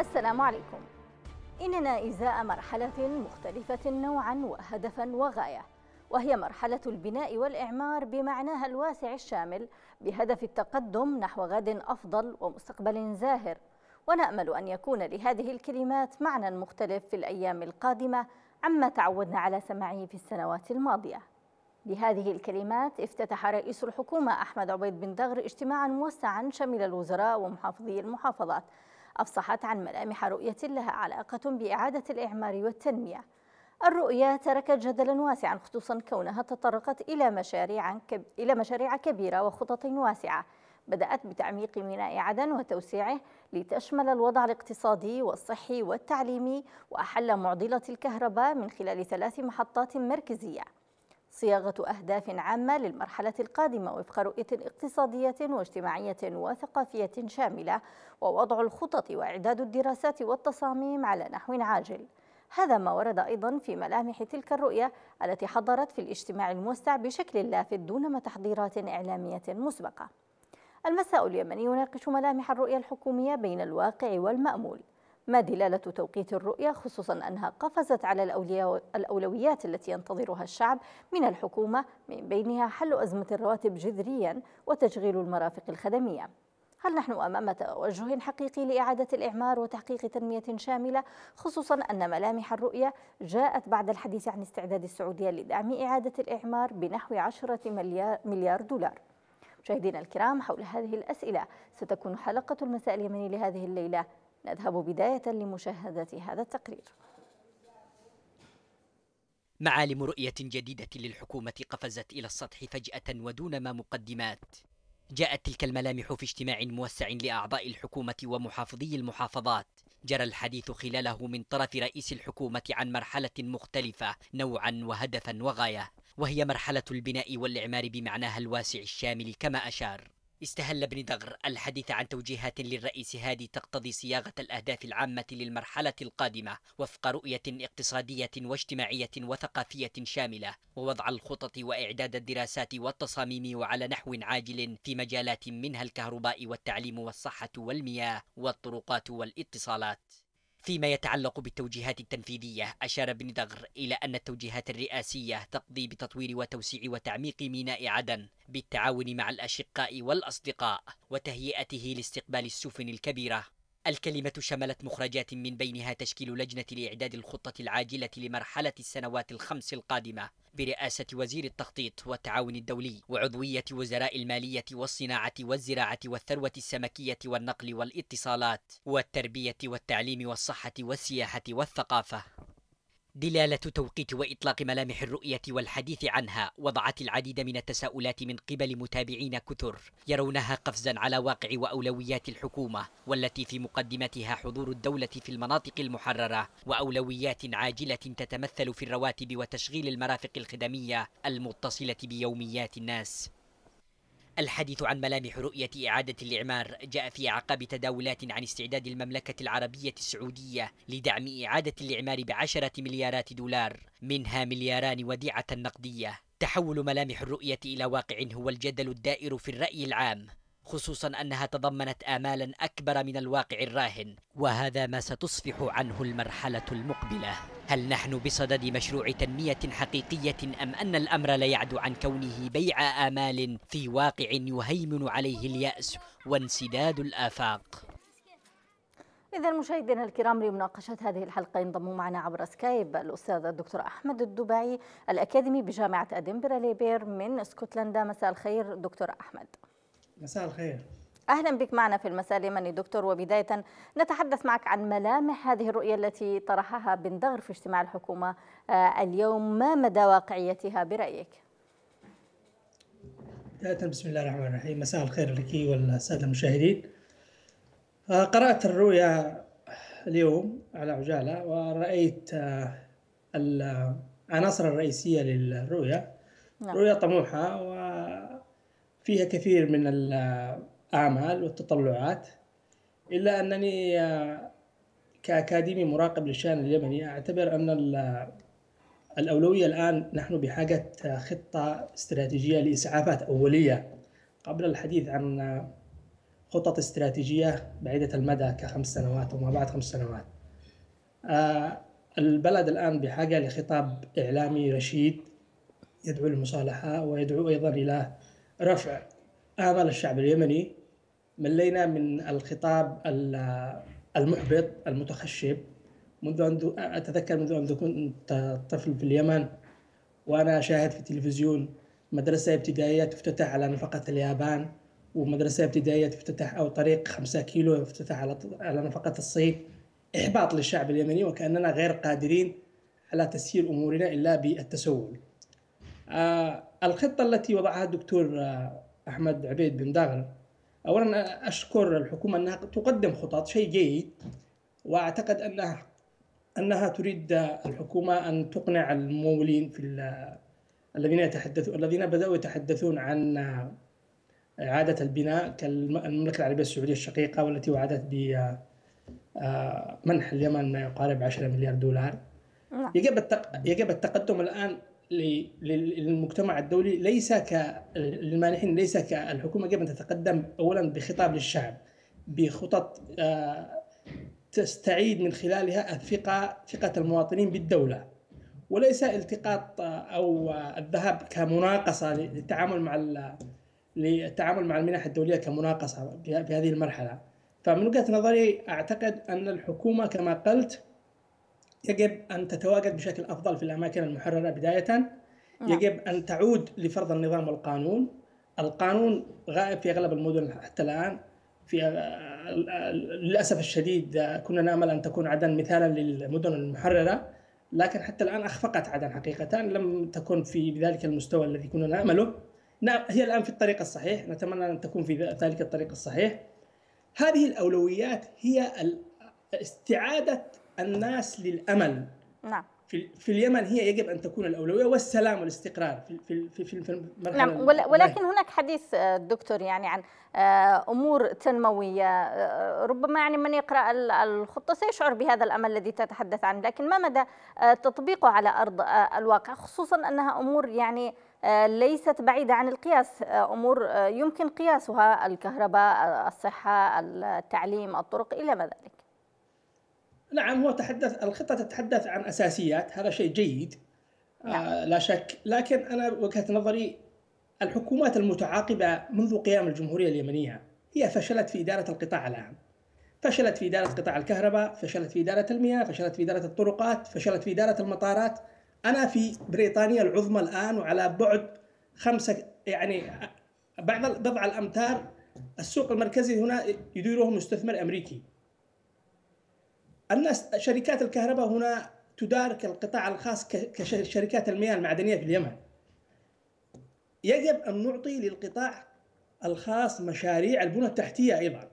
السلام عليكم. إننا إزاء مرحلة مختلفة نوعا وهدفا وغاية وهي مرحلة البناء والإعمار بمعناها الواسع الشامل بهدف التقدم نحو غد أفضل ومستقبل زاهر. ونأمل أن يكون لهذه الكلمات معنى مختلف في الأيام القادمة عما تعودنا على سماعه في السنوات الماضية. بهذه الكلمات افتتح رئيس الحكومة أحمد عبيد بن دغر اجتماعا موسعا شمل الوزراء ومحافظي المحافظات أفصحت عن ملامح رؤية لها علاقة بإعادة الإعمار والتنمية. الرؤية تركت جدلا واسعا خصوصا كونها تطرقت إلى مشاريع كب... إلى مشاريع كبيرة وخطط واسعة. بدأت بتعميق ميناء عدن وتوسيعه لتشمل الوضع الاقتصادي والصحي والتعليمي وأحل معضلة الكهرباء من خلال ثلاث محطات مركزية. صياغة أهداف عامة للمرحلة القادمة وفق رؤية اقتصادية واجتماعية وثقافية شاملة ووضع الخطط وإعداد الدراسات والتصاميم على نحو عاجل. هذا ما ورد أيضا في ملامح تلك الرؤية التي حضرت في الاجتماع الموسع بشكل لافت دون تحضيرات إعلامية مسبقة. المساء اليمني يناقش ملامح الرؤية الحكومية بين الواقع والمأمول. ما دلالة توقيت الرؤية خصوصا أنها قفزت على الأولويات التي ينتظرها الشعب من الحكومة من بينها حل أزمة الرواتب جذريا وتشغيل المرافق الخدمية. هل نحن أمام توجه حقيقي لإعادة الإعمار وتحقيق تنمية شاملة؟ خصوصا أن ملامح الرؤية جاءت بعد الحديث عن استعداد السعودية لدعم إعادة الإعمار بنحو عشرة مليار دولار. مشاهدينا الكرام حول هذه الأسئلة ستكون حلقة المساء اليمني لهذه الليلة. نذهب بداية لمشاهدة هذا التقرير. معالم رؤية جديدة للحكومة قفزت إلى السطح فجأة ودون ما مقدمات. جاءت تلك الملامح في اجتماع موسع لأعضاء الحكومة ومحافظي المحافظات. جرى الحديث خلاله من طرف رئيس الحكومة عن مرحلة مختلفة نوعا وهدفا وغاية وهي مرحلة البناء والإعمار بمعناها الواسع الشامل كما أشار. استهل ابن دغر الحديث عن توجيهات للرئيس هادي تقتضي صياغة الأهداف العامة للمرحلة القادمة وفق رؤية اقتصادية واجتماعية وثقافية شاملة ووضع الخطط وإعداد الدراسات والتصاميم وعلى نحو عاجل في مجالات منها الكهرباء والتعليم والصحة والمياه والطرقات والاتصالات. فيما يتعلق بالتوجيهات التنفيذية. أشار ابن دغر إلى أن التوجيهات الرئاسية تقضي بتطوير وتوسيع وتعميق ميناء عدن بالتعاون مع الأشقاء والأصدقاء وتهيئته لاستقبال السفن الكبيرة. الكلمة شملت مخرجات من بينها تشكيل لجنة لإعداد الخطة العاجلة لمرحلة السنوات الخمس القادمة برئاسة وزير التخطيط والتعاون الدولي وعضوية وزراء المالية والصناعة والزراعة والثروة السمكية والنقل والاتصالات والتربية والتعليم والصحة والسياحة والثقافة. دلالة توقيت وإطلاق ملامح الرؤية والحديث عنها وضعت العديد من التساؤلات من قبل متابعين كثر يرونها قفزا على واقع وأولويات الحكومة والتي في مقدمتها حضور الدولة في المناطق المحررة وأولويات عاجلة تتمثل في الرواتب وتشغيل المرافق الخدمية المتصلة بيوميات الناس. الحديث عن ملامح رؤية إعادة الإعمار جاء في أعقاب تداولات عن استعداد المملكة العربية السعودية لدعم إعادة الإعمار بعشرة مليارات دولار منها ملياران وديعة نقدية. تحول ملامح الرؤية إلى واقع هو الجدل الدائر في الرأي العام خصوصا أنها تضمنت آمالا أكبر من الواقع الراهن وهذا ما ستصفح عنه المرحلة المقبلة. هل نحن بصدد مشروع تنمية حقيقية أم أن الأمر لا يعد عن كونه بيع آمال في واقع يهيمن عليه اليأس وانسداد الآفاق؟ إذا مشاهدينا الكرام لمناقشة هذه الحلقة ينضم معنا عبر سكايب الأستاذ الدكتور أحمد الدبعي الأكاديمي بجامعة أدنبرا ليبير من اسكتلندا مساء الخير دكتور أحمد. مساء الخير. أهلا بك معنا في المساء اليمني دكتور. وبداية نتحدث معك عن ملامح هذه الرؤية التي طرحها بن دغر في اجتماع الحكومة اليوم. ما مدى واقعيتها برأيك؟ بداية بسم الله الرحمن الرحيم. مساء الخير لك والسادة المشاهدين. قرأت الرؤيا اليوم على عجالة ورأيت العناصر الرئيسية للرؤيا نعم. رؤيا طموحة وفيها كثير من الآمال والتطلعات إلا أنني كأكاديمي مراقب للشأن اليمني أعتبر أن الأولوية الآن نحن بحاجة خطة استراتيجية لإسعافات أولية. قبل الحديث عن خطط استراتيجية بعيدة المدى كخمس سنوات وما بعد خمس سنوات. آه، البلد الآن بحاجة لخطاب إعلامي رشيد يدعو للمصالحة ويدعو أيضا إلى رفع آمال الشعب اليمني. ملينا من الخطاب المحبط المتخشب منذ أن أتذكر منذ أن كنت طفل في اليمن وأنا أشاهد في التلفزيون مدرسة ابتدائية تفتتح على نفقة اليابان ومدرسة ابتدائية تفتتح أو طريق خمسة كيلو يفتتح على على نفقة الصين إحباط للشعب اليمني وكأننا غير قادرين على تسيير أمورنا إلا بالتسول. آه الخطة التي وضعها الدكتور آه أحمد عبيد بن داغر أولا أشكر الحكومة أنها تقدم خطط شيء جيد وأعتقد أنها أنها تريد الحكومة أن تقنع الممولين في الذين يتحدثون الذين بدأوا يتحدثون عن إعادة البناء كالمملكة العربية السعودية الشقيقة والتي وعدت ب منح اليمن ما يقارب 10 مليار دولار نعم. يجب يجب التقدم الآن للمجتمع الدولي ليس للمانحين ليس كالحكومة يجب أن تتقدم أولا بخطاب للشعب بخطط آه، تستعيد من خلالها الثقة ثقة المواطنين بالدولة. وليس التقاط أو الذهاب كمناقصة للتعامل مع للتعامل مع المنح الدولية كمناقصة في هذه المرحلة. فمن وجهة نظري أعتقد أن الحكومة كما قلت يجب أن تتواجد بشكل أفضل في الأماكن المحررة بداية. نعم. يجب أن تعود لفرض النظام والقانون. القانون غائب في أغلب المدن حتى الآن. في للأسف الشديد كنا نأمل أن تكون عدن مثالا للمدن المحررة لكن حتى الآن أخفقت عدن حقيقة. لم تكن في ذلك المستوى الذي كنا نأمله. نعم هي الآن في الطريق الصحيح. نتمنى أن تكون في ذلك الطريق الصحيح. هذه الأولويات هي استعادة الناس للأمل. نعم. في في اليمن هي يجب أن تكون الأولوية والسلام والاستقرار في في في في المرحلة نعم ولكن هناك حديث آه، دكتور يعني عن آه، أمور تنموية آه، ربما يعني من يقرأ الخطة سيشعر بهذا الأمل الذي تتحدث عنه لكن ما مدى تطبيقه على أرض الواقع؟ خصوصا أنها أمور يعني ليست بعيدة عن القياس أمور يمكن قياسها الكهرباء الصحة التعليم الطرق إلى ما ذلك. نعم هو تحدث الخطة تتحدث عن أساسيات هذا شيء جيد. نعم. آه لا شك. لكن أنا وجهة نظري الحكومات المتعاقبة منذ قيام الجمهورية اليمنية هي فشلت في إدارة القطاع العام. فشلت في إدارة قطاع الكهرباء فشلت في إدارة المياه فشلت في إدارة الطرقات فشلت في إدارة المطارات. أنا في بريطانيا العظمى الآن وعلى بعد خمسة يعني بعض بضع الأمتار السوق المركزي هنا يديره مستثمر أمريكي. الناس شركات الكهرباء هنا تدار كالقطاع الخاص كشركات المياه المعدنية في اليمن. يجب أن نعطي للقطاع الخاص مشاريع البنى التحتية أيضا.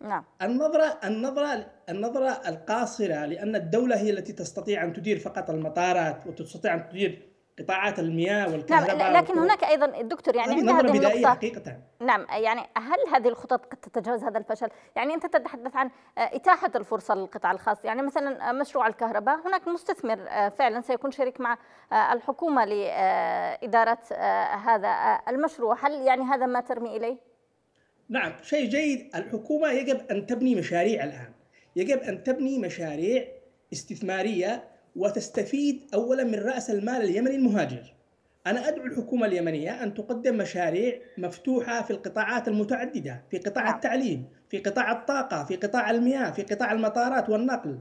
نعم. النظره النظره النظرة القاصرة لأن الدولة هي التي تستطيع أن تدير فقط المطارات وتستطيع أن تدير قطاعات المياه والكهرباء نعم لكن هناك أيضا الدكتور يعني نظرة هذه بدائية حقيقة. نعم يعني هل هذه الخطط قد تتجاوز هذا الفشل؟ يعني أنت تتحدث عن إتاحة الفرصة للقطاع الخاص، يعني مثلا مشروع الكهرباء هناك مستثمر آه، فعلا سيكون شريك مع آه، الحكومة لإدارة آه، هذا المشروع، هل يعني هذا ما ترمي إليه؟ نعم شيء جيد. الحكومة يجب أن تبني مشاريع الآن، يجب أن تبني مشاريع استثمارية وتستفيد اولا من رأس المال اليمني المهاجر. أنا أدعو الحكومة اليمنية أن تقدم مشاريع مفتوحة في القطاعات المتعددة، في قطاع نعم. التعليم، في قطاع الطاقة، في قطاع المياه، في قطاع المطارات والنقل.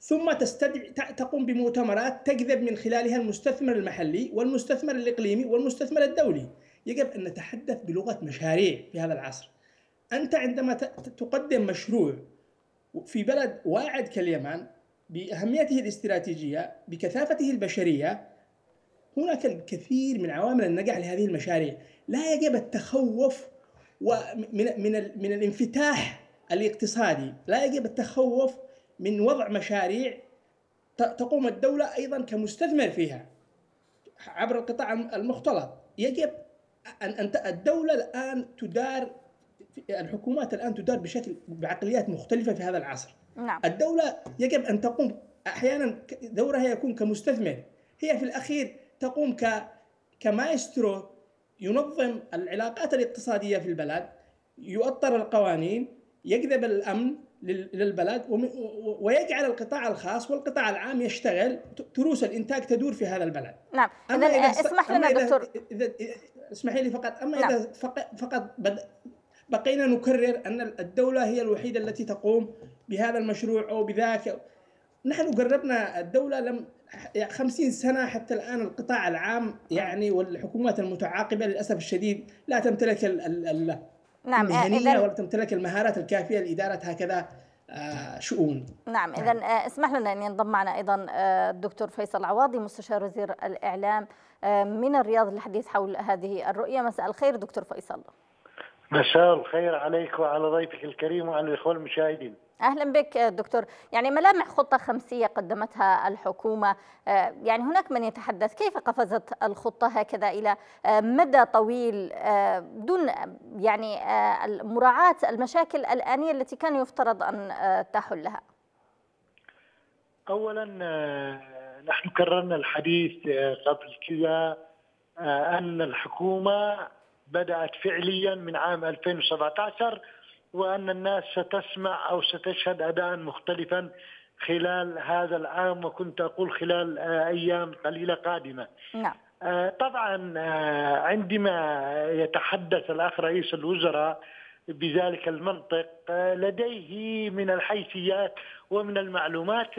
ثم تستدعي تقوم بمؤتمرات تجذب من خلالها المستثمر المحلي والمستثمر الإقليمي والمستثمر الدولي. يجب أن نتحدث بلغة مشاريع في هذا العصر. أنت عندما تقدم مشروع في بلد واعد كاليمن بأهميته الاستراتيجية بكثافته البشرية هناك الكثير من عوامل النجاح لهذه المشاريع. لا يجب التخوف ومن من من الانفتاح الاقتصادي. لا يجب التخوف من وضع مشاريع تقوم الدولة أيضا كمستثمر فيها عبر القطاع المختلط. يجب أن الدولة الآن تدار الحكومات الآن تدار بشكل بعقليات مختلفة في هذا العصر. نعم. الدولة يجب أن تقوم أحيانا دورها يكون كمستثمر. هي في الأخير تقوم ك كمايسترو ينظم العلاقات الاقتصادية في البلد يؤطر القوانين يجذب الأمن للبلد ويجعل القطاع الخاص والقطاع العام يشتغل تروس الإنتاج تدور في هذا البلد. نعم. إذا اسمح لنا دكتور. إذا اسمحي لي فقط. أما نعم. اذا فقط بقينا نكرر أن الدولة هي الوحيدة التي تقوم بهذا المشروع أو بذاك. نحن قربنا الدولة لم خمسين سنة حتى الآن القطاع العام يعني والحكومات المتعاقبة للأسف الشديد لا تمتلك ال ال نعم المهنية ولا تمتلك المهارات الكافية لإدارة هكذا آه، شؤون. نعم إذا نعم. آه، اسمح لنا أن ينضم معنا أيضا آه، الدكتور فيصل عواضي مستشار وزير الإعلام من الرياض للحديث حول هذه الرؤية. مساء الخير دكتور فيصل. مساء الخير عليك وعلى ضيفك الكريم وعلى الإخوة المشاهدين. أهلا بك دكتور. يعني ملامح خطة خمسية قدمتها الحكومة آه، يعني هناك من يتحدث كيف قفزت الخطة هكذا إلى آه، مدى طويل آه، دون يعني مراعاه المشاكل الآنية التي كان يفترض أن تحلها؟ اولا نحن كررنا الحديث قبل كذا أن الحكومة بدأت فعليا من عام 2017 وأن الناس ستسمع أو ستشهد أداء مختلفا خلال هذا العام وكنت أقول خلال آه، أيام قليلة قادمة نعم. آه، طبعا آه، عندما يتحدث الأخ رئيس الوزراء بذلك المنطق لديه من الحيثيات ومن المعلومات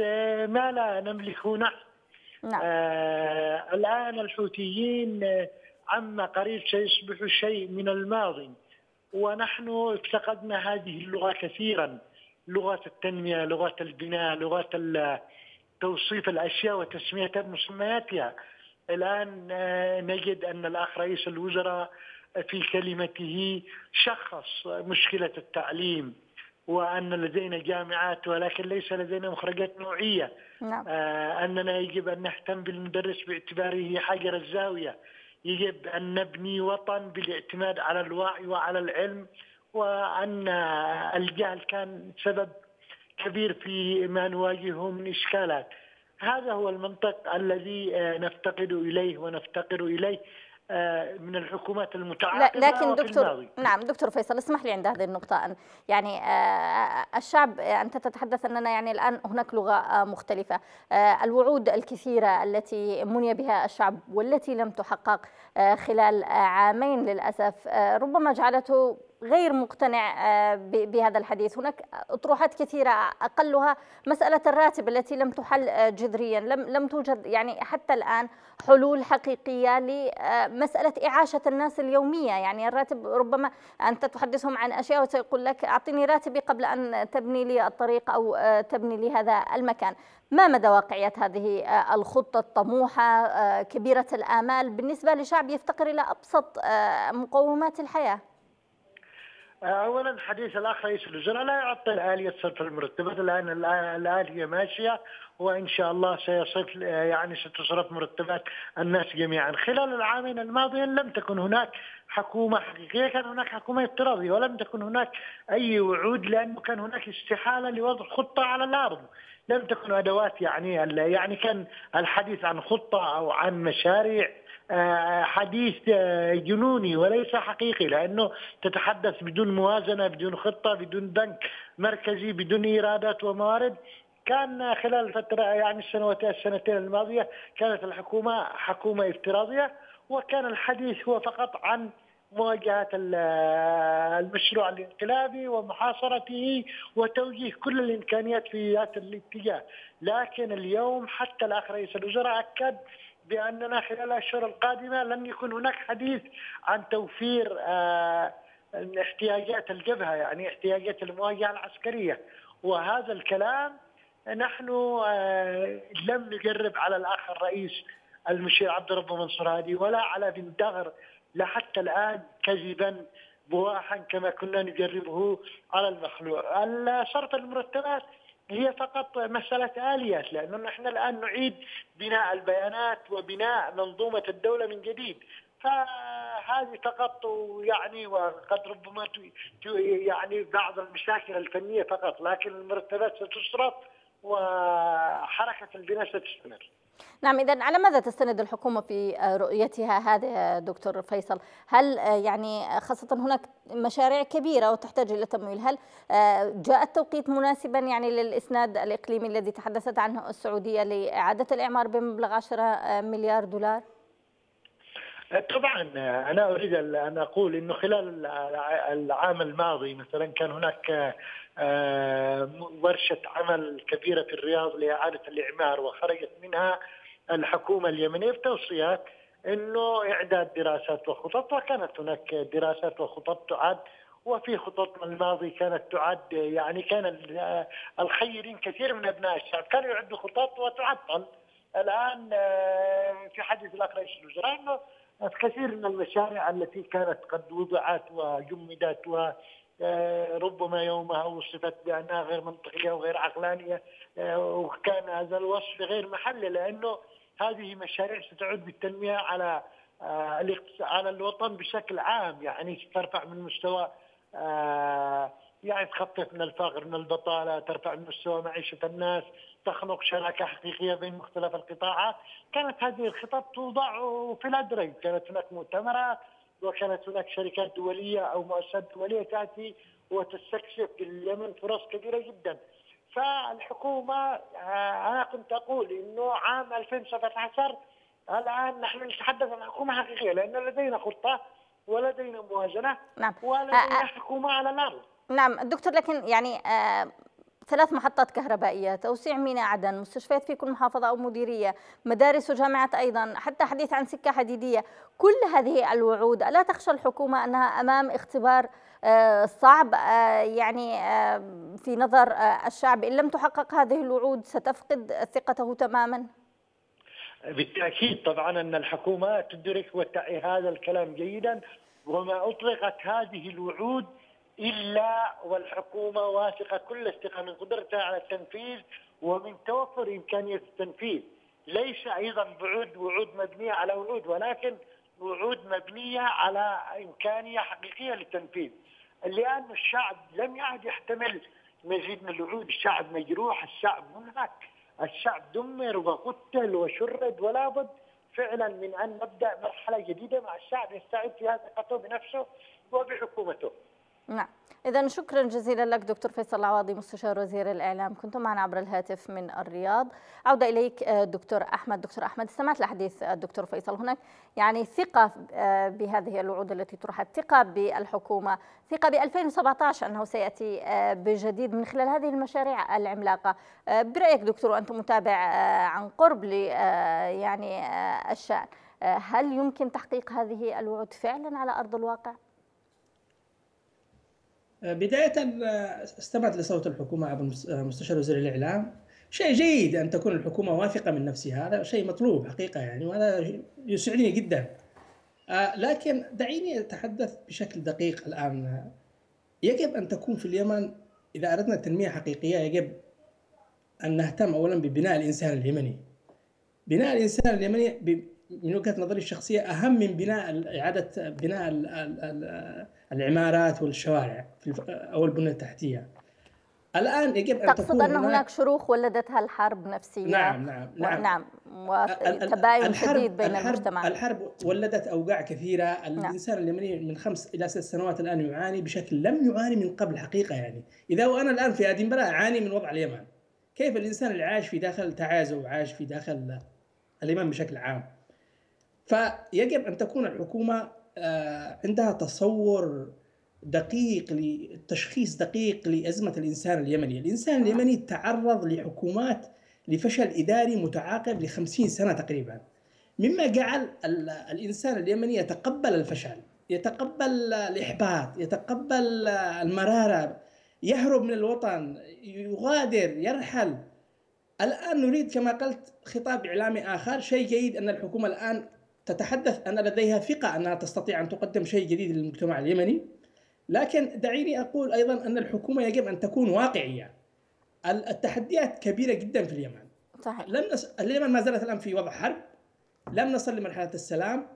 ما لا نملكه نحن نعم. الآن الحوثيين عما قريب سيصبح شيء من الماضي. ونحن افتقدنا هذه اللغة كثيرا. لغة التنمية لغة البناء لغة توصيف الأشياء وتسميتها بمسمياتها الآن آه، نجد أن الأخ رئيس الوزراء في كلمته شخص مشكلة التعليم وأن لدينا جامعات ولكن ليس لدينا مخرجات نوعية. نعم. آه أننا يجب أن نهتم بالمدرس باعتباره حجر الزاوية. يجب أن نبني وطن بالاعتماد على الوعي وعلى العلم وأن الجهل كان سبب كبير في ما نواجهه من إشكالات. هذا هو المنطق الذي نفتقد إليه ونفتقر إليه. من الحكومات المتعاقبة لكن دكتور نعم دكتور فيصل اسمح لي عند هذه النقطة. ان يعني آه، الشعب أنت تتحدث أننا يعني الآن هناك لغة آه، مختلفة. الوعود الكثيرة التي مني بها الشعب والتي لم تحقق خلال عامين للأسف ربما جعلته غير مقتنع آه، بهذا الحديث. هناك أطروحات كثيرة أقلها مسألة الراتب التي لم تحل آه، جذريا. لم, لم توجد يعني حتى الآن حلول حقيقية لمسألة إعاشة الناس اليومية. يعني الراتب ربما أنت تحدثهم عن أشياء وسيقول لك أعطيني راتبي قبل أن تبني لي الطريق أو آه، تبني لي هذا المكان. ما مدى واقعية هذه الخطة الطموحة كبيرة الآمال بالنسبة لشعب يفتقر إلى أبسط مقومات الحياة؟ اولا حديث الاخ رئيس الوزراء لا يعطل آلية صرف المرتبات الان هي ماشية وإن شاء الله سيصرف يعني ستصرف مرتبات الناس جميعا. خلال العامين الماضيين لم تكن هناك حكومة حقيقية كان هناك حكومة افتراضية ولم تكن هناك أي وعود لأنه كان هناك استحالة لوضع خطة على الأرض. لم تكن أدوات يعني يعني كان الحديث عن خطة أو عن مشاريع آه، حديث آه، جنوني وليس حقيقي لأنه تتحدث بدون موازنة بدون خطة بدون بنك مركزي بدون إيرادات وموارد. كان خلال الفترة يعني السنوات السنتين الماضية كانت الحكومة حكومة افتراضية وكان الحديث هو فقط عن مواجهة المشروع الانقلابي ومحاصرته وتوجيه كل الإمكانيات في ذات الاتجاه. لكن اليوم حتى الأخ رئيس الوزراء أكد بأننا خلال الأشهر القادمة لن يكون هناك حديث عن توفير آه، احتياجات الجبهة يعني احتياجات المواجهة العسكرية. وهذا الكلام نحن آه، لم نجرب على الأخ الرئيس المشير عبد الرب منصور هادي ولا على بن دغر لحتى الآن كذبا بواحا كما كنا نجربه على المخلوع صرف المرتبات هي فقط مسألة آليات لأنه نحن الآن نعيد بناء البيانات وبناء منظومة الدولة من جديد. فهذه فقط يعني وقد ربما يعني بعض المشاكل الفنية فقط لكن المرتبات ستصرف وحركة البناء ستستمر نعم إذا على ماذا تستند الحكومة في رؤيتها هذا دكتور فيصل؟ هل يعني خاصة هناك مشاريع كبيرة وتحتاج إلى تمويل، هل جاء التوقيت مناسبا يعني للإسناد الإقليمي الذي تحدثت عنه السعودية لإعادة الإعمار بمبلغ 10 مليار دولار؟ طبعا أنا أريد أن أقول إنه خلال العام الماضي مثلا كان هناك آه، ورشة عمل كبيرة في الرياض لإعادة الإعمار وخرجت منها الحكومة اليمنية بتوصيات إنه إعداد دراسات وخطط وكانت هناك دراسات وخطط تعد وفي خطط الماضي كانت تعد يعني كان الخيرين كثير من أبناء الشعب كانوا يعدوا خطط وتعطل. الآن آه، في حديث الأخ رئيس الوزراء إنه كثير من المشاريع التي كانت قد وضعت وجمدت وربما يومها وصفت بأنها غير منطقية وغير عقلانية وكان هذا الوصف غير محلي لأنه هذه مشاريع ستعود بالتنمية على على الوطن بشكل عام. يعني ترفع من مستوى يعني تخفف من الفقر من البطالة ترفع من مستوى معيشة الناس تخلق شراكة حقيقية بين مختلف القطاعات. كانت هذه الخطط توضع في الادرج كانت هناك مؤتمرات وكانت هناك شركات دولية أو مؤسسات دولية تأتي وتستكشف في اليمن فرص كبيرة جدا. فالحكومة أنا كنت أقول إنه عام 2017 الآن نحن نتحدث عن حكومة حقيقية لأن لدينا خطة ولدينا موازنة نعم. ولدينا حكومة على الأرض. نعم. دكتور لكن يعني آه ثلاث محطات كهربائية توسيع ميناء عدن مستشفيات في كل محافظة أو مديرية مدارس وجامعات أيضا حتى حديث عن سكة حديدية. كل هذه الوعود ألا تخشى الحكومة أنها أمام اختبار صعب يعني في نظر الشعب؟ إن لم تحقق هذه الوعود ستفقد ثقته تماما؟ بالتأكيد طبعا أن الحكومة تدرك هذا الكلام جيدا وما أطلقت هذه الوعود إلا والحكومة واثقة كل الثقة من قدرتها على التنفيذ ومن توفر إمكانية التنفيذ، ليس أيضا بعود وعود مبنية على وعود ولكن وعود مبنية على إمكانية حقيقية للتنفيذ. لأن الشعب لم يعد يحتمل مزيد من الوعود، الشعب مجروح، الشعب منهك، الشعب دمر وقتل وشرد ولا بد فعلا من أن نبدأ مرحلة جديدة مع الشعب يستعد فيها ثقته بنفسه وبحكومته. نعم. إذا شكرا جزيلا لك دكتور فيصل العواضي مستشار وزير الإعلام. كنتم معنا عبر الهاتف من الرياض. عودة إليك دكتور أحمد. دكتور أحمد استمعت لحديث الدكتور فيصل هناك. يعني ثقة بهذه الوعود التي طرحت ثقة بالحكومة. ثقة ب 2017 أنه سيأتي بجديد من خلال هذه المشاريع العملاقة. برأيك دكتور وأنت متابع عن قرب ل يعني الشأن. هل يمكن تحقيق هذه الوعود فعلا على أرض الواقع؟ بداية استمعت لصوت الحكومة عبر مستشار وزير الإعلام. شيء جيد أن تكون الحكومة واثقة من نفسها هذا شيء مطلوب حقيقة يعني وهذا يسعدني جدا. لكن دعيني أتحدث بشكل دقيق الآن. يجب أن تكون في اليمن إذا أردنا تنمية حقيقية يجب أن نهتم أولا ببناء الإنسان اليمني. بناء الإنسان اليمني من وجهة نظري الشخصية أهم من بناء إعادة بناء العمارات والشوارع أو البنيه التحتيه الآن يجب أن تقصد أن هناك شروخ ولدتها الحرب نفسيه نعم نعم نعم. نعم وتباين شديد بين الحرب المجتمع. الحرب ولدت اوجاع كثيرة. الإنسان نعم. اليمني من خمس إلى ست سنوات الآن يعاني بشكل لم يعاني من قبل حقيقة يعني. إذا وأنا الآن في ادنبرا أعاني من وضع اليمن. كيف الإنسان اللي عايش في داخل تعازو وعايش في داخل اليمن بشكل عام؟ فيجب أن تكون الحكومة عندها تصور دقيق لتشخيص دقيق لأزمة الإنسان اليمني. الإنسان اليمني تعرض لحكومات لفشل إداري متعاقب لخمسين سنة تقريبا. مما جعل الإنسان اليمني يتقبل الفشل يتقبل الإحباط يتقبل المرارة. يهرب من الوطن يغادر يرحل. الآن نريد كما قلت خطاب إعلامي آخر شيء جيد أن الحكومة الآن تتحدث أن لديها ثقة أنها تستطيع أن تقدم شيء جديد للمجتمع اليمني. لكن دعيني أقول أيضا أن الحكومة يجب أن تكون واقعية. التحديات كبيرة جدا في اليمن. صحيح. لم نص... اليمن ما زالت الآن في وضع حرب. لم نصل لمرحلة السلام.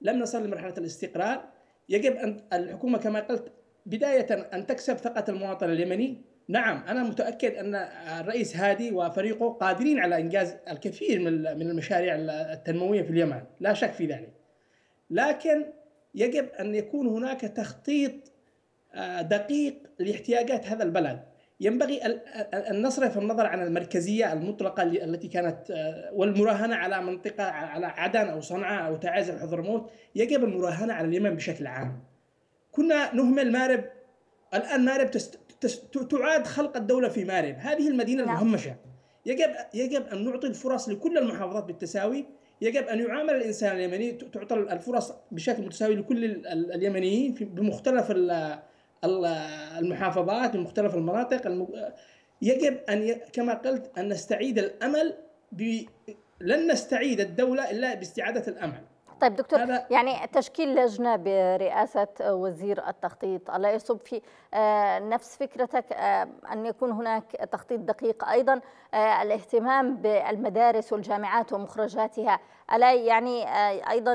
لم نصل لمرحلة الاستقرار. يجب أن الحكومة كما قلت بداية أن تكسب ثقة المواطن اليمني. نعم أنا متأكد أن الرئيس هادي وفريقه قادرين على إنجاز الكثير من من المشاريع التنموية في اليمن. لا شك في ذلك. لكن يجب أن يكون هناك تخطيط آه، دقيق لاحتياجات هذا البلد. ينبغي أن نصرف النظر عن المركزية المطلقة التي كانت آه، والمراهنة على منطقة على عدن أو صنعاء أو تعز أو حضرموت يجب المراهنة على اليمن بشكل عام. كنا نهمل مارب. الآن مارب تست... تعاد خلق الدولة في مارب. هذه المدينة نعم. المهمشة. يجب يجب أن نعطي الفرص لكل المحافظات بالتساوي. يجب أن يعامل الإنسان اليمني. تعطى الفرص بشكل متساوي لكل اليمنيين بمختلف المحافظات بمختلف المناطق. يجب أن كما قلت أن نستعيد الأمل ب... لن نستعيد الدولة إلا باستعادة الأمل. طيب دكتور يعني تشكيل لجنة برئاسة وزير التخطيط الا يصب في آه، نفس فكرتك آه، أن يكون هناك تخطيط دقيق أيضا آه، الاهتمام بالمدارس والجامعات ومخرجاتها ألا يعني أيضا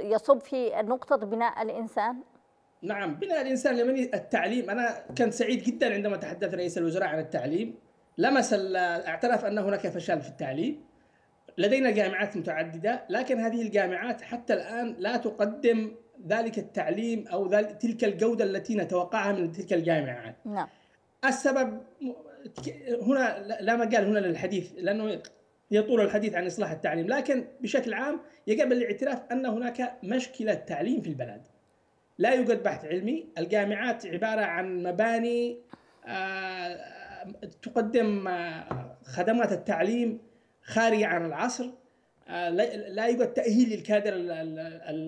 يصب في نقطة بناء الإنسان؟ نعم بناء الإنسان اليمني التعليم. أنا كنت سعيد جدا عندما تحدث رئيس الوزراء عن التعليم. لمس اعترف أن هناك فشل في التعليم. لدينا جامعات متعددة لكن هذه الجامعات حتى الآن لا تقدم ذلك التعليم أو ذلك تلك الجودة التي نتوقعها من تلك الجامعات. نعم. السبب هنا لا مجال هنا للحديث لأنه يطول الحديث عن إصلاح التعليم لكن بشكل عام يجب الاعتراف أن هناك مشكلة تعليم في البلد. لا يوجد بحث علمي الجامعات عبارة عن مباني آه، تقدم آه، خدمات التعليم خارجة عن العصر آه، لا يوجد تأهيل للكادر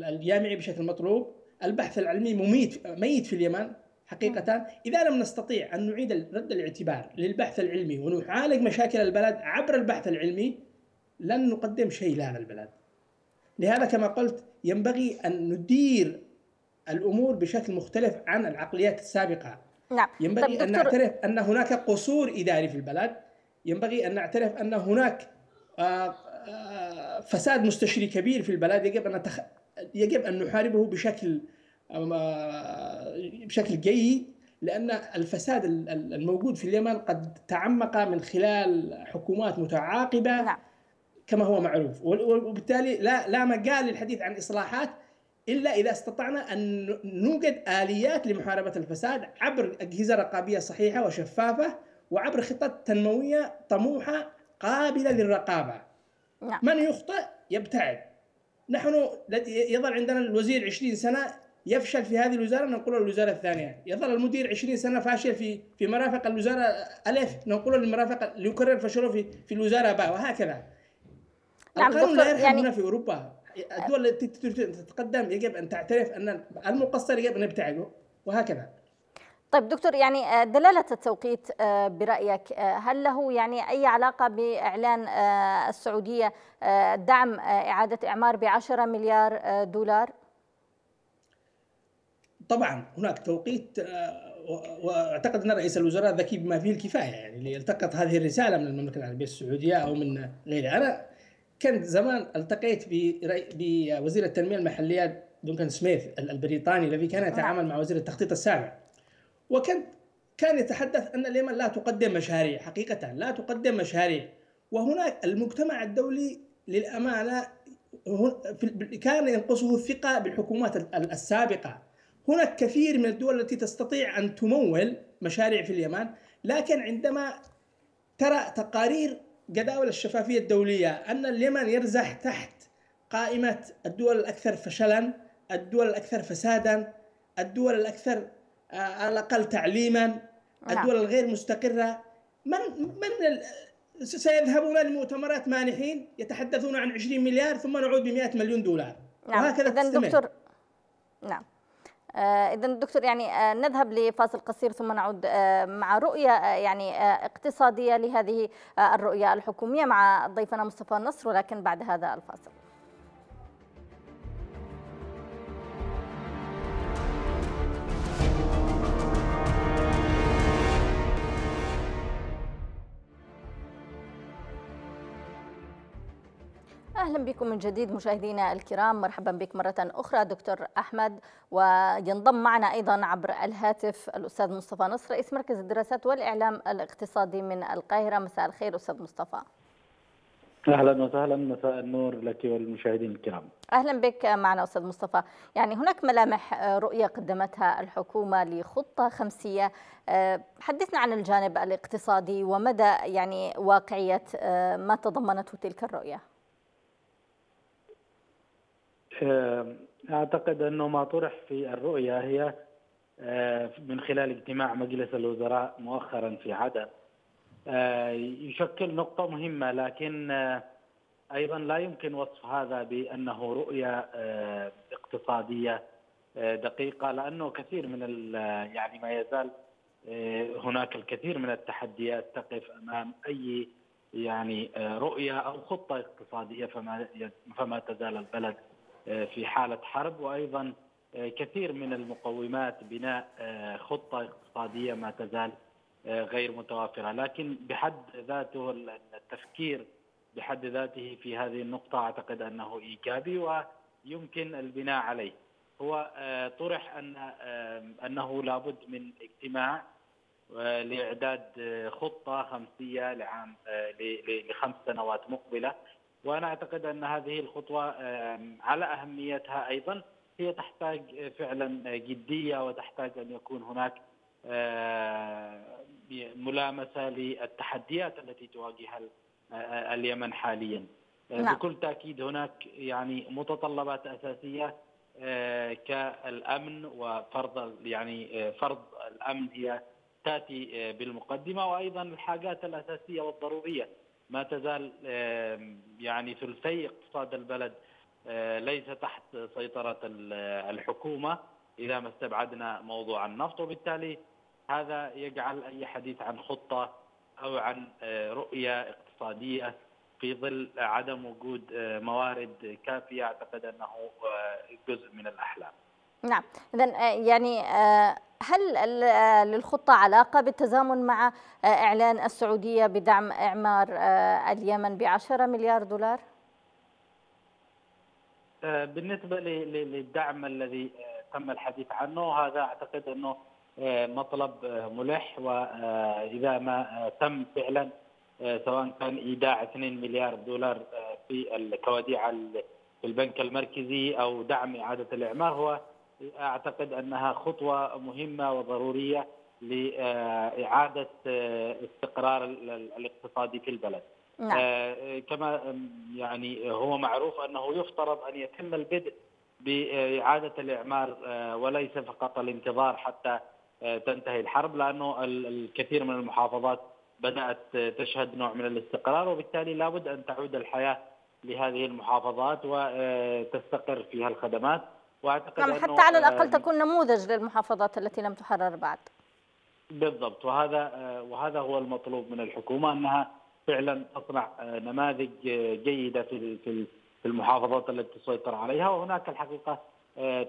الجامعي بشكل مطلوب. البحث العلمي مميت ميت في اليمن حقيقة. إذا لم نستطيع أن نعيد رد الاعتبار للبحث العلمي ونعالج مشاكل البلد عبر البحث العلمي لن نقدم شيء لهذا البلد. لهذا كما قلت ينبغي أن ندير الأمور بشكل مختلف عن العقليات السابقة. نعم. ينبغي أن نعترف أن هناك قصور إداري في البلد. ينبغي أن نعترف أن هناك فساد مستشري كبير في البلد يجب أن نتخ... يجب أن نحاربه بشكل آه، بشكل جيد لأن الفساد الموجود في اليمن قد تعمق من خلال حكومات متعاقبة نعم. كما هو معروف وبالتالي لا لا مجال للحديث عن إصلاحات إلا إذا استطعنا أن نوجد آليات لمحاربة الفساد عبر أجهزة رقابية صحيحة وشفافة وعبر خطط تنموية طموحة قابلة للرقابة. نعم. من يخطئ يبتعد. نحن يظل عندنا الوزير 20 سنة يفشل في هذه الوزارة ننقله للوزارة الثانية، يظل المدير 20 سنة فاشل في في مرافق الوزارة ألف ننقله للمرافق ليكرر فشله في في الوزارة باء وهكذا. نعم القانون لا يرحم يعني هنا في أوروبا الدول التي تتقدم يجب أن تعترف أن المقصر يجب أن يبتعد وهكذا طيب دكتور يعني آه، دلالة التوقيت آه، برأيك آه، هل له يعني أي علاقة بإعلان السعودية دعم إعادة إعمار بعشرة مليار دولار؟ طبعا هناك توقيت وأعتقد أن رئيس الوزراء ذكي بما فيه الكفاية يعني ليلتقط هذه الرسالة من المملكة العربية السعودية أو من غيرها. أنا كنت زمان التقيت بوزير التنمية المحلية دونكن سميث البريطاني الذي كان يتعامل مع وزير التخطيط السابق وكان كان يتحدث أن اليمن لا تقدم مشاريع حقيقة لا تقدم مشاريع. وهناك المجتمع الدولي للأمانة كان ينقصه الثقة بالحكومات السابقة. هناك كثير من الدول التي تستطيع أن تمول مشاريع في اليمن لكن عندما ترى تقارير جداول الشفافية الدولية أن اليمن يرزح تحت قائمة الدول الأكثر فشلا الدول الأكثر فسادا الدول الأكثر على الأقل تعليما نعم. الدول الغير مستقرة. من من سيذهبون لمؤتمرات مانحين يتحدثون عن 20 مليار ثم نعود ب 100 مليون دولار. نعم. وهكذا تستمر. دكتور نعم. آه، إذا دكتور يعني آه، نذهب لفاصل قصير ثم نعود آه، مع رؤية يعني اقتصادية لهذه الرؤية الحكومية مع ضيفنا مصطفى النصر ولكن بعد هذا الفاصل. أهلا بكم من جديد مشاهدينا الكرام. مرحبا بك مرة أخرى دكتور أحمد وينضم معنا أيضا عبر الهاتف الأستاذ مصطفى نصر رئيس مركز الدراسات والإعلام الاقتصادي من القاهرة. مساء الخير أستاذ مصطفى. أهلا وسهلا. مساء النور لك والمشاهدين الكرام. أهلا بك معنا أستاذ مصطفى. يعني هناك ملامح رؤية قدمتها الحكومة لخطة خمسية. حدثنا عن الجانب الاقتصادي ومدى يعني واقعية ما تضمنته تلك الرؤية؟ أعتقد أنه ما طرح في الرؤية هي من خلال اجتماع مجلس الوزراء مؤخرا في عدن. يشكل نقطة مهمة لكن أيضا لا يمكن وصف هذا بأنه رؤية اقتصادية دقيقة لأنه كثير من يعني ما يزال هناك الكثير من التحديات تقف أمام أي يعني رؤية أو خطة اقتصادية فما فما تزال البلد في حالة حرب وأيضا كثير من المقومات بناء خطة اقتصادية ما تزال غير متوافرة. لكن بحد ذاته التفكير بحد ذاته في هذه النقطة أعتقد أنه إيجابي ويمكن البناء عليه. هو طرح أن أنه لابد من اجتماع لإعداد خطة خمسية لعام لخمس سنوات مقبلة. وأنا أعتقد أن هذه الخطوة على أهميتها أيضا هي تحتاج فعلا جدية وتحتاج أن يكون هناك ملامسة للتحديات التي تواجهها اليمن حاليا نعم. بكل تأكيد هناك يعني متطلبات أساسية كالأمن وفرض يعني فرض الأمن هي تأتي بالمقدمة وأيضا الحاجات الأساسية والضرورية ما تزال يعني ثلثي اقتصاد البلد ليس تحت سيطرة الحكومة إذا ما استبعدنا موضوع النفط وبالتالي هذا يجعل أي حديث عن خطة أو عن رؤية اقتصادية في ظل عدم وجود موارد كافية أعتقد أنه جزء من الأحلام. نعم، اذا يعني هل للخطة علاقة بالتزامن مع إعلان السعودية بدعم إعمار اليمن ب 10 مليار دولار؟ بالنسبة للدعم الذي تم الحديث عنه هذا أعتقد أنه مطلب ملح واذا ما تم فعلا سواء كان إيداع 2 مليار دولار في الكواديع في البنك المركزي أو دعم إعادة الإعمار هو أعتقد أنها خطوة مهمة وضرورية لإعادة استقرار الاقتصادي في البلد. نعم. كما يعني هو معروف أنه يفترض أن يتم البدء بإعادة الإعمار وليس فقط الانتظار حتى تنتهي الحرب لأنه الكثير من المحافظات بدأت تشهد نوع من الاستقرار وبالتالي لابد أن تعود الحياة لهذه المحافظات وتستقر فيها الخدمات وأعتقد نعم حتى على الأقل تكون نموذج للمحافظات التي لم تحرر بعد. بالضبط. وهذا وهذا هو المطلوب من الحكومة أنها فعلا تصنع نماذج جيدة في في المحافظات التي تسيطر عليها. وهناك الحقيقة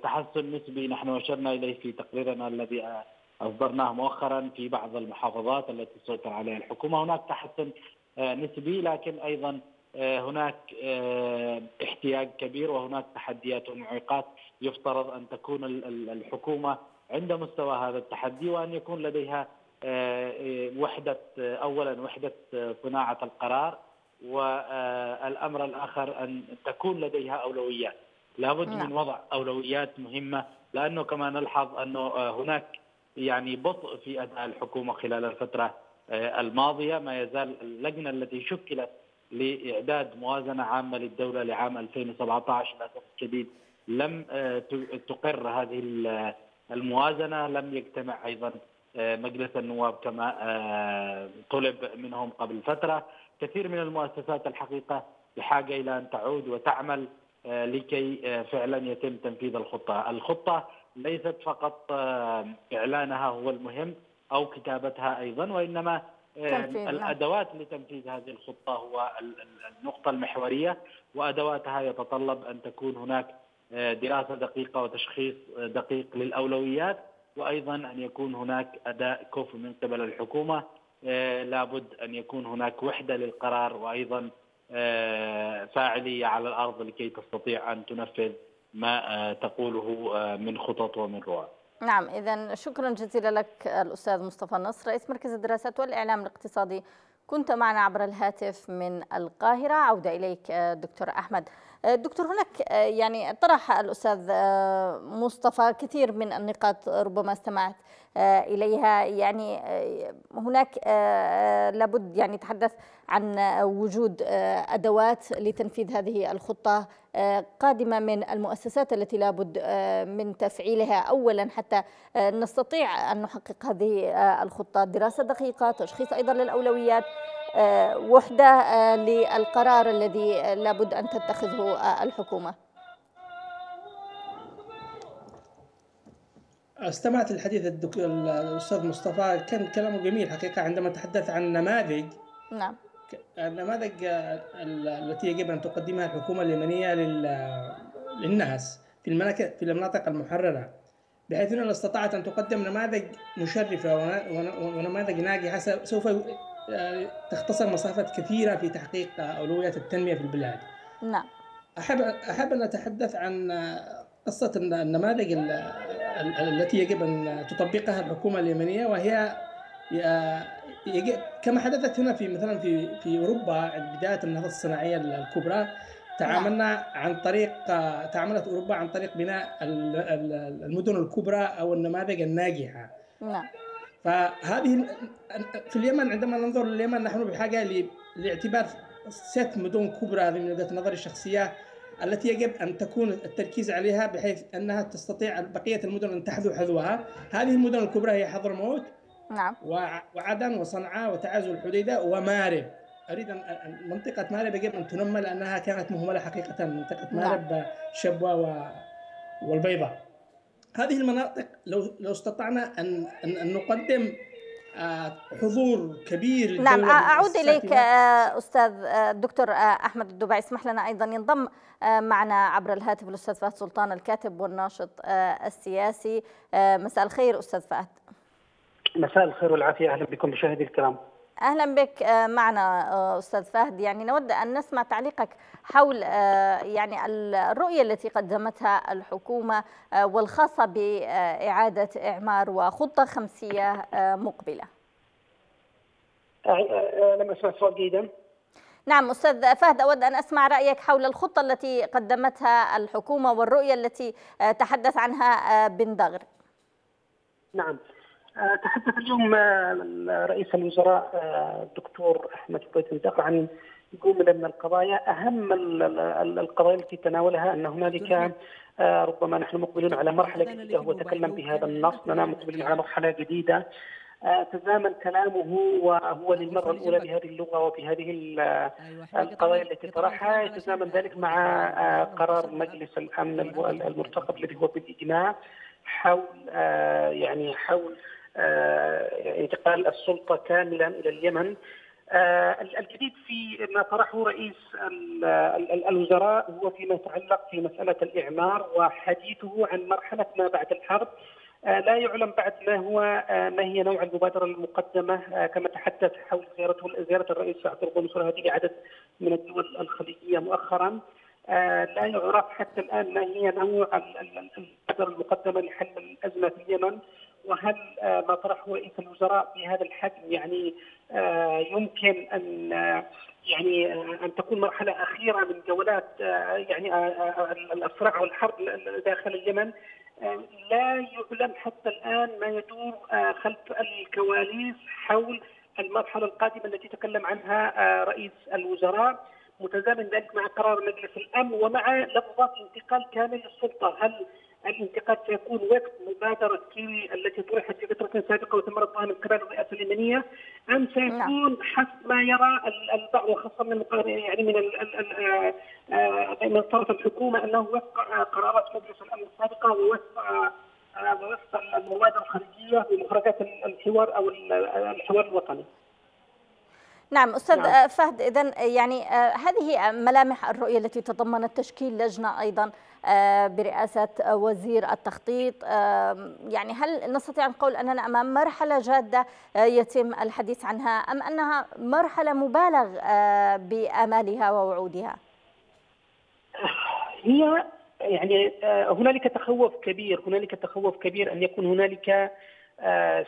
تحسن نسبي نحن اشرنا إليه في تقريرنا الذي اصدرناه مؤخرا في بعض المحافظات التي تسيطر عليها الحكومة. هناك تحسن نسبي لكن أيضا هناك احتياج كبير وهناك تحديات ومعيقات يفترض أن تكون الحكومة عند مستوى هذا التحدي وأن يكون لديها وحدة اولا وحدة صناعة القرار والامر الآخر أن تكون لديها أولويات. لابد من وضع أولويات مهمة لأنه كما نلحظ أنه هناك يعني بطء في أداء الحكومة خلال الفترة الماضية. ما يزال اللجنة التي شكلت لإعداد موازنة عامة للدولة لعام 2017 للاسف الشديد لم تقر هذه الموازنة. لم يجتمع أيضا مجلس النواب كما طلب منهم قبل فترة. كثير من المؤسسات الحقيقة بحاجة إلى أن تعود وتعمل لكي فعلا يتم تنفيذ الخطة، الخطة ليست فقط إعلانها هو المهم أو كتابتها أيضا وإنما الأدوات لتنفيذ هذه الخطة هو النقطة المحورية وأدواتها يتطلب أن تكون هناك دراسة دقيقة وتشخيص دقيق للأولويات وأيضا أن يكون هناك أداء كفء من قبل الحكومة لابد أن يكون هناك وحدة للقرار وأيضا فاعلية على الأرض لكي تستطيع أن تنفذ ما تقوله من خطط ومن رؤى. نعم إذا شكرا جزيلا لك الأستاذ مصطفى النصر رئيس مركز الدراسات والإعلام الاقتصادي. كنت معنا عبر الهاتف من القاهرة. عودة إليك دكتور أحمد. دكتور هناك يعني طرح الأستاذ مصطفى كثير من النقاط ربما استمعت إليها. يعني هناك لابد يعني تحدث عن وجود أدوات لتنفيذ هذه الخطة. قادمة من المؤسسات التي لابد من تفعيلها. أولا حتى نستطيع أن نحقق هذه الخطة. دراسة دقيقة تشخيص أيضا للأولويات وحدة للقرار الذي لابد أن تتخذه الحكومة. استمعت الحديث الدكتور الأستاذ مصطفى. كان كلامه جميل حقيقة عندما تحدث عن نماذج. نعم. النماذج التي يجب أن تقدمها الحكومة اليمنية للناس في المناطق في المناطق المحررة بحيث انها استطاعت أن تقدم نماذج مشرفة ونماذج ناجحة سوف تختصر مسافات كثيرة في تحقيق اولويات التنمية في البلاد. نعم. احب أحب أن أتحدث عن قصة النماذج التي يجب أن تطبقها الحكومة اليمنية وهي يجب كما حدثت هنا في مثلا في في أوروبا عند بداية النهضه الصناعية الكبرى تعاملنا عن طريق تعاملت أوروبا عن طريق بناء المدن الكبرى أو النماذج الناجحة. نعم. فهذه في اليمن عندما ننظر لليمن نحن بحاجة لاعتبار ست مدن كبرى هذه من وجهة نظري الشخصية التي يجب أن تكون التركيز عليها بحيث أنها تستطيع بقية المدن أن تحذو حذوها، هذه المدن الكبرى هي حضرموت نعم. وعدن وصنعاء وتعز الحديدة ومارب. أريد أن منطقة مارب يجب أن تنمى لأنها كانت مهملة حقيقة. منطقة مارب نعم. شبوه والبيضاء. هذه المناطق لو لو استطعنا أن أن نقدم حضور كبير نعم أعود إليك أستاذ الدكتور أحمد الدبعي. اسمح لنا أيضا. ينضم معنا عبر الهاتف الأستاذ فهد سلطان الكاتب والناشط السياسي. مساء الخير أستاذ فهد. مساء الخير والعافية أهلا بكم مشاهدي الكرام أهلا بك معنا أستاذ فهد يعني نود أن نسمع تعليقك حول يعني الرؤية التي قدمتها الحكومة والخاصة بإعادة إعمار وخطة خمسية مقبلة. لم أسمع السؤال جيدا. نعم أستاذ فهد أود أن أسمع رأيك حول الخطة التي قدمتها الحكومة والرؤية التي تحدث عنها بن دغر. نعم تحدث اليوم رئيس الوزراء الدكتور أحمد بيتندق عن جمله من القضايا أهم القضايا التي تناولها أن هنالك ربما نحن مقبلون على مرحلة جديدة هو تكلم بهذا النص اننا مقبلين على مرحلة جديدة. تزامن كلامه وهو للمرة الأولى بهذه اللغة وبهذه القضايا التي طرحها. يتزامن ذلك مع قرار مجلس الأمن المرتقب الذي هو بالإجماع حول يعني حول انتقال السلطة كاملا إلى اليمن. الجديد في ما طرحه رئيس الوزراء هو فيما يتعلق في مسألة الإعمار وحديثه عن مرحلة ما بعد الحرب. لا يعلم بعد ما هو ما هي نوع المبادرة المقدمة. كما تحدث حول زيارته زيارة الرئيس عبد الرب منصور هذه لعدد من الدول الخليجية مؤخرا. لا يعرف حتى الآن ما هي نوع المبادرة المقدمة لحل الأزمة في اليمن. وهل ما طرحه رئيس الوزراء بهذا الحجم يعني يمكن أن يعني أن تكون مرحلة أخيرة من جولات يعني الصراع والحرب داخل اليمن. لا يعلم حتى الآن ما يدور خلف الكواليس حول المرحلة القادمة التي تكلم عنها رئيس الوزراء. متزامن ذلك مع قرار مجلس الأمن ومع لفظه انتقال كامل للسلطة، هل الانتقال سيكون وفق مبادرة كيوي التي طرحت في فترة سابقة وتم رفضها من قبل الرئاسه اليمنية أم سيكون حسب ما يرى البعض وخاصة من يعني من من طرف الحكومة أنه وفق قرارات مجلس الأمن السابقة ووفق ووفق المبادره الخارجية ومخرجات الحوار أو الحوار الوطني. نعم أستاذ نعم. فهد إذا يعني هذه ملامح الرؤية التي تضمنت تشكيل لجنة أيضا برئاسة وزير التخطيط يعني هل نستطيع أن نقول أننا أمام مرحلة جادة يتم الحديث عنها أم أنها مرحلة مبالغ بآمالها ووعودها؟ هي يعني هنالك تخوف كبير هنالك تخوف كبير أن يكون هنالك آه،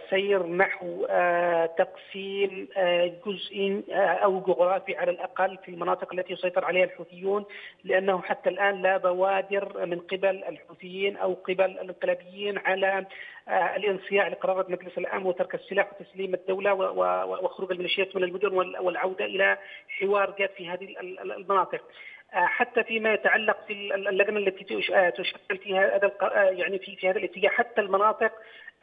سير نحو آه، تقسيم آه، جزء أو جغرافي على الأقل في المناطق التي يسيطر عليها الحوثيون لأنه حتى الآن لا بوادر من قبل الحوثيين أو قبل الأنقلابيين على الانصياع لقرارات مجلس الامن وترك السلاح وتسليم الدولة وخروج الميليشيات من المدن والعودة إلى حوار جاد في هذه المناطق. حتى فيما يتعلق في اللجنة التي تشكل فيها هذا يعني في في هذا الاتجاه حتى المناطق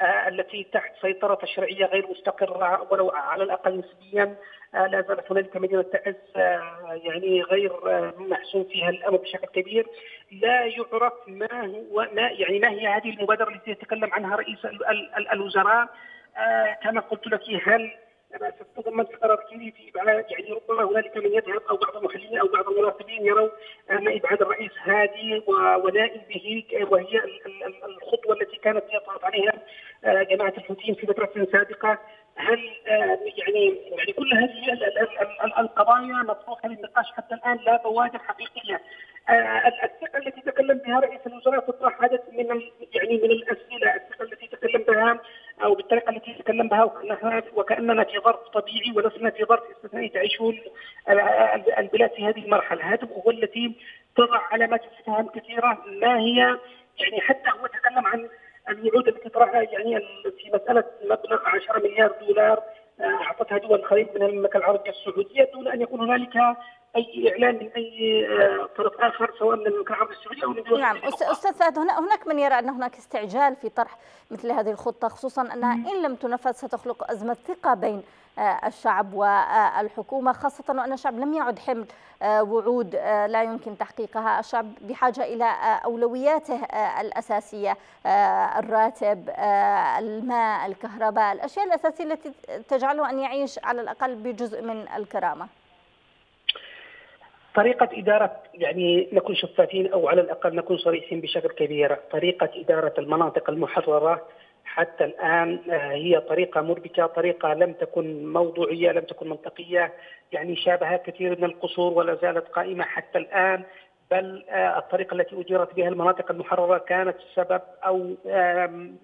آه، التي تحت سيطرة الشرعية غير مستقرة ولو على الأقل نسبيا آه، لا زالت هنالك مدينة تعز آه، يعني غير محسوم فيها الأمر بشكل كبير. لا يعرف ما هو ما يعني ما هي هذه المبادرة التي يتكلم عنها رئيس الوزراء؟ كما قلت لك هل قرار كبير في إبعاد يعني ربما هنالك من يذهب أو بعض المحللين أو بعض المراقبين يروا أن إبعاد الرئيس هادي ونائبه وهي الخطوة التي كانت يضغط عليها آه، جماعة الحوثيين في فترة سابقة. هل آه، يعني يعني كل هذه القضايا مطروحة للنقاش حتى الآن؟ لا بوادر حقيقية. آه، الثقة التي تكلم بها رئيس الوزراء تطرح عدد من يعني من الأسئلة الثقة التي تكلم بها أو بالطريقة التي تكلم بها وكأننا في ظرف طبيعي ولسنا في ظرف استثنائي تعيشه البلاد في هذه المرحلة، هذه هو التي تضع علامات استفهام كثيرة ما هي يعني حتى هو تكلم عن الوعود التي طرحها يعني في مسألة مبلغ 10 مليار دولار آه، أعطتها دول الخليج من المملكة العربية السعودية دون أن يكون هنالك أي إعلان من أي آه، طرف آخر سواء من المملكه العربيه السعودية أو من دول نعم أستاذ فهد هناك من يرى أن هناك استعجال في طرح مثل هذه الخطة خصوصا انها إن لم تنفذ ستخلق أزمة ثقة بين آه، الشعب والحكومة خاصة وأن الشعب لم يعد حمل آه، وعود لا يمكن تحقيقها. الشعب بحاجة إلى أولوياته الأساسية الراتب الماء الكهرباء الأشياء الأساسية التي تجعله أن يعيش على الأقل بجزء من الكرامة. طريقة إدارة يعني نكون شفافين أو على الأقل نكون صريحين بشكل كبير. طريقة إدارة المناطق المحررة حتى الآن آه، هي طريقة مربكة، طريقة لم تكن موضوعية، لم تكن منطقية، يعني شابهت كثير من القصور ولا زالت قائمة حتى الآن. بل آه، الطريقة التي أجيرت بها المناطق المحررة كانت سبب أو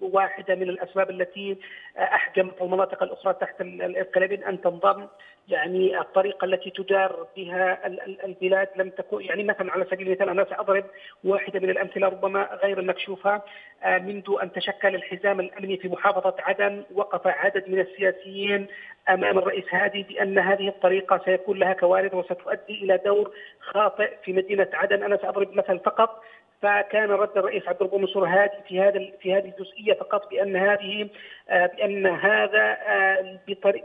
واحدة من الأسباب التي آه، أحجمت المناطق الأخرى تحت الانقلابين أن تنضم. يعني الطريقة التي تدار بها البلاد لم تكن يعني مثلا على سبيل المثال أنا سأضرب واحدة من الأمثلة ربما غير المكشوفة آه، منذ أن تشكل الحزام الأمني في محافظة عدن وقف عدد من السياسيين أمام الرئيس هادي بأن هذه الطريقة سيكون لها كوارث وستؤدي إلى دور خاطئ في مدينة عدن، أنا سأضرب مثل فقط. فكان رد الرئيس عبد الربو منصور هادي في هذا في هذه الجزئية فقط بأن هذه آه، بأن هذا آه،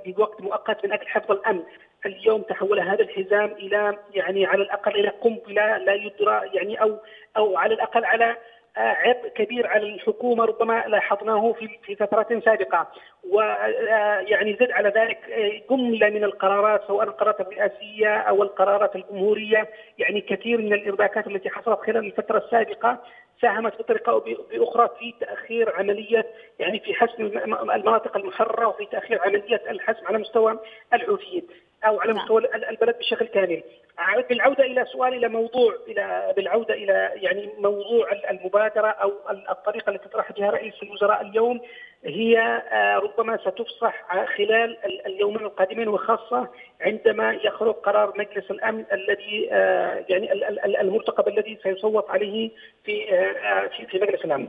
بوقت مؤقت من أجل حفظ الأمن. اليوم تحول هذا الحزام إلى يعني على الأقل إلى قنبلة لا يدرى يعني أو أو على الأقل على عبء كبير على الحكومة ربما لاحظناه في فترات سابقة. ويعني زد على ذلك جملة من القرارات سواء القرارات الرئاسية أو القرارات الجمهورية. يعني كثير من الارباكات التي حصلت خلال الفترة السابقة ساهمت بطريقة أو بأخرى في تأخير عملية يعني في حسم المناطق المحررة وفي تأخير عملية الحسم على مستوى الحوثيين أو على نعم. مستوى البلد بشكل كامل. بالعودة إلى سؤال إلى موضوع إلى بالعودة إلى يعني موضوع المبادرة أو الطريقة التي طرح بها رئيس الوزراء اليوم هي آه، ربما ستفصح خلال اليومين القادمين وخاصة عندما يخرج قرار مجلس الأمن الذي آه، يعني المرتقب الذي سيصوت عليه في آه، في مجلس الأمن.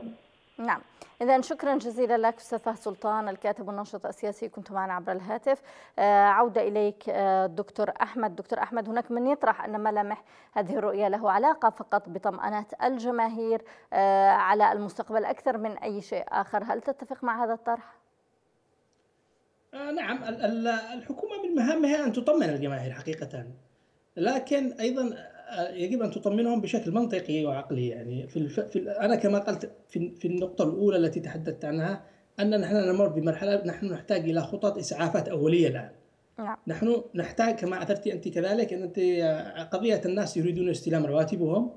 نعم. إذا شكرا جزيلا لك أستاذ فهد سلطان الكاتب والناشط السياسي. كنت معنا عبر الهاتف. آه، عودة إليك آه، دكتور أحمد. دكتور أحمد هناك من يطرح أن ملامح هذه الرؤية له علاقة فقط بطمأنة الجماهير آه، على المستقبل أكثر من أي شيء آخر. هل تتفق مع هذا الطرح؟ نعم. الحكومة من مهامها أن تطمن الجماهير حقيقة. لكن أيضا يجب أن تطمنهم بشكل منطقي وعقلي يعني. في, الف... في أنا كما قلت في في النقطة الأولى التي تحدثت عنها أن نحن نمر بمرحلة نحن نحتاج إلى خطط إسعافات أولية الآن. نعم. نحن نحتاج كما أثرت أنت كذلك أن أنت قضية الناس يريدون استلام رواتبهم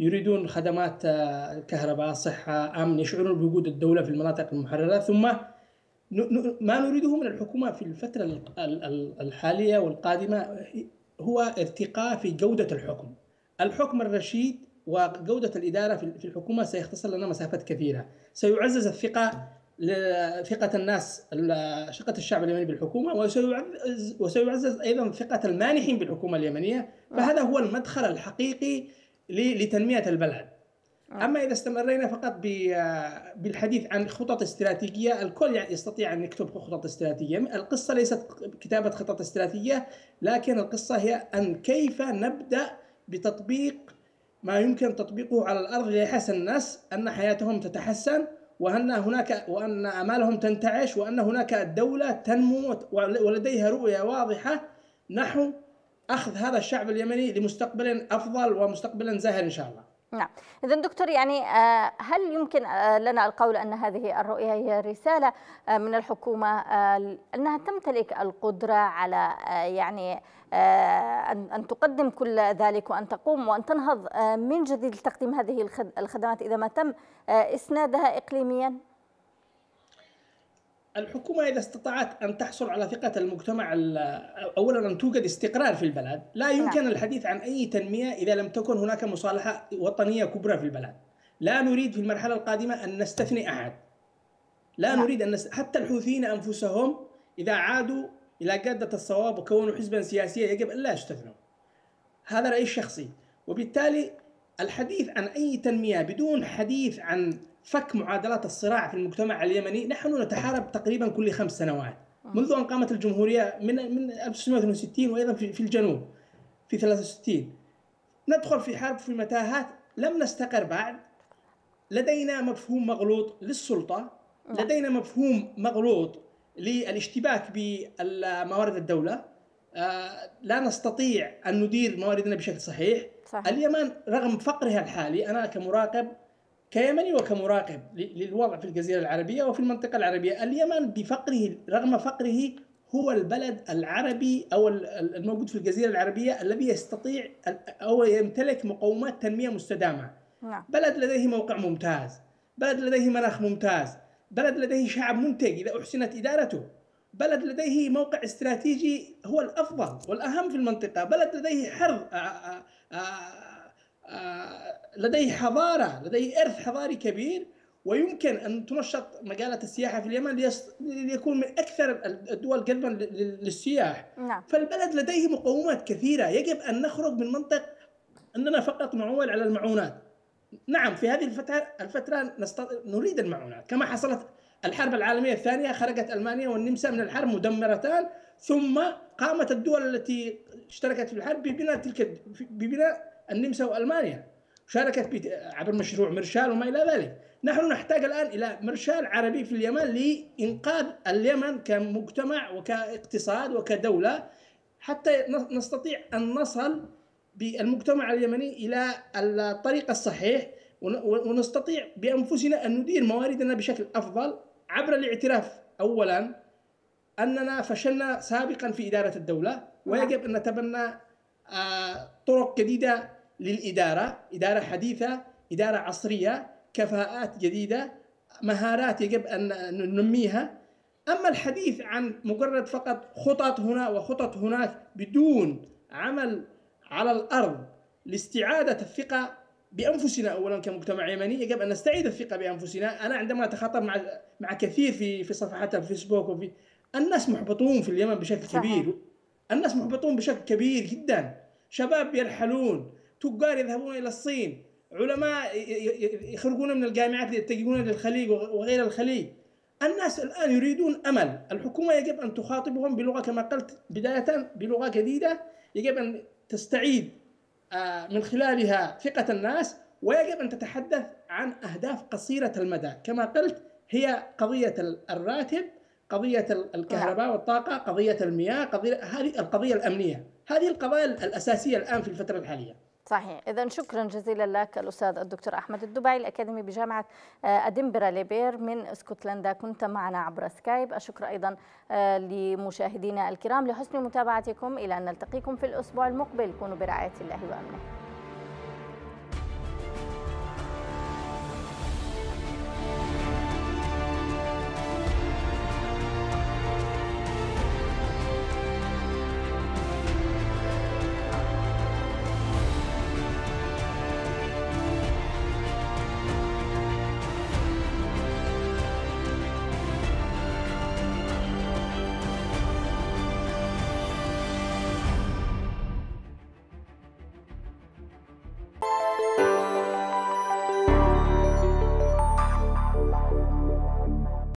يريدون خدمات آه، كهرباء صحة أمن يشعرون بوجود الدولة في المناطق المحررة. ثم ما نريده من الحكومة في الفترة الحالية والقادمة هو ارتقاء في جودة الحكم. الحكم الرشيد وجودة الإدارة في الحكومة سيختصر لنا مسافات كثيرة. سيعزز الثقة ثقة الناس ثقة الشعب اليمني بالحكومة وسيعزز, وسيعزز أيضا ثقة المانحين بالحكومة اليمنية. فهذا هو المدخل الحقيقي لتنمية البلد. أما إذا استمرينا فقط بالحديث عن خطط استراتيجية الكل يستطيع أن يكتب خطط استراتيجية. القصة ليست كتابة خطط استراتيجية لكن القصة هي أن كيف نبدأ بتطبيق ما يمكن تطبيقه على الأرض ليحس الناس أن حياتهم تتحسن وأن هناك وأن أمالهم تنتعش وأن هناك دولة تنمو ولديها رؤية واضحة. نحو أخذ هذا الشعب اليمني لمستقبل أفضل ومستقبل زاهر إن شاء الله. نعم إذا دكتور يعني آه، هل يمكن آه، لنا القول أن هذه الرؤية هي رسالة آه، من الحكومة أنها تمتلك القدرة على يعني أن تقدم كل ذلك وأن تقوم وأن تنهض من جديد لتقديم هذه الخدمات إذا ما تم إسنادها إقليميا؟ الحكومة إذا استطاعت أن تحصل على ثقة المجتمع أولا أن توجد استقرار في البلد لا يمكن نعم. الحديث عن أي تنمية إذا لم تكن هناك مصالحة وطنية كبرى في البلد لا نريد في المرحلة القادمة أن نستثني أحد لا نعم. نريد أن نست... حتى الحوثيين أنفسهم إذا عادوا إلى قادة الصواب وكونوا حزبا سياسيا يجب أن لا يستثنوا هذا رأيي الشخصي وبالتالي الحديث عن أي تنمية بدون حديث عن فك معادلات الصراع في المجتمع اليمني. نحن نتحارب تقريبا كل خمس سنوات. منذ أن قامت الجمهورية من من 1962 وأيضا في, في الجنوب في 63 ندخل في حرب في متاهات لم نستقر بعد. لدينا مفهوم مغلوط للسلطة. نعم. لدينا مفهوم مغلوط للاشتباك بموارد الدولة. آه، لا نستطيع أن ندير مواردنا بشكل صحيح. صحيح. اليمن رغم فقرها الحالي أنا كمراقب كيمني وكمراقب للوضع في الجزيرة العربية وفي المنطقة العربية. اليمن بفقره رغم فقره هو البلد العربي أو الموجود في الجزيرة العربية الذي يستطيع أو يمتلك مقومات تنمية مستدامة. نعم. بلد لديه موقع ممتاز. بلد لديه مناخ ممتاز. بلد لديه شعب منتج إذا أحسنت إدارته. بلد لديه موقع استراتيجي هو الأفضل والأهم في المنطقة. بلد لديه حرب لديه حضارة لديه إرث حضاري كبير ويمكن أن تنشط مجالة السياحة في اليمن ليكون من أكثر الدول جذبا للسياح. نعم. فالبلد لديه مقومات كثيرة. يجب أن نخرج من منطق أننا فقط معول على المعونات. نعم في هذه الفترة الفترة نست... نريد المعونات. كما حصلت الحرب العالمية الثانية خرجت ألمانيا والنمسا من الحرب مدمرتان ثم قامت الدول التي اشتركت في الحرب ببناء تلك ببناء النمسا وألمانيا. شاركت عبر مشروع مرشال وما إلى ذلك. نحن نحتاج الآن إلى مرشال عربي في اليمن لإنقاذ اليمن كمجتمع وكاقتصاد وكدولة حتى نستطيع أن نصل بالمجتمع اليمني إلى الطريق الصحيح ونستطيع بأنفسنا أن ندير مواردنا بشكل أفضل عبر الاعتراف. اولا أننا فشلنا سابقا في إدارة الدولة ويجب أن نتبنى آه، طرق جديدة للإدارة إدارة حديثة إدارة عصرية كفاءات جديدة مهارات يجب أن ننميها. أما الحديث عن مجرد فقط خطط هنا وخطط هناك بدون عمل على الأرض لاستعادة الثقة بأنفسنا اولا كمجتمع يمني يجب أن نستعيد الثقة بأنفسنا. أنا عندما أتخاطب مع مع كثير في في صفحات الفيسبوك وفي الناس محبطون في اليمن بشكل صحيح. كبير. الناس محبطون بشكل كبير جدا. شباب يرحلون. تجار يذهبون إلى الصين. علماء يخرجون من الجامعات ليتجهون للخليج وغير الخليج. الناس الآن يريدون أمل. الحكومة يجب أن تخاطبهم بلغة كما قلت بداية بلغة جديدة. يجب أن تستعيد آه، من خلالها ثقة الناس ويجب أن تتحدث عن أهداف قصيرة المدى. كما قلت هي قضية الراتب قضية الكهرباء والطاقة قضية المياه قضية هذه القضية الأمنية. هذه القضايا الأساسية الآن في الفترة الحالية. صحيح. إذا شكرا جزيلا لك الأستاذ الدكتور أحمد الدبعي الأكاديمي بجامعة آه، أدنبرا ليبير من اسكتلندا كنت معنا عبر سكايب. الشكر أيضا آه، لمشاهدينا الكرام. لحسن متابعتكم إلى أن نلتقيكم في الأسبوع المقبل. كونوا برعاية الله وأمنه.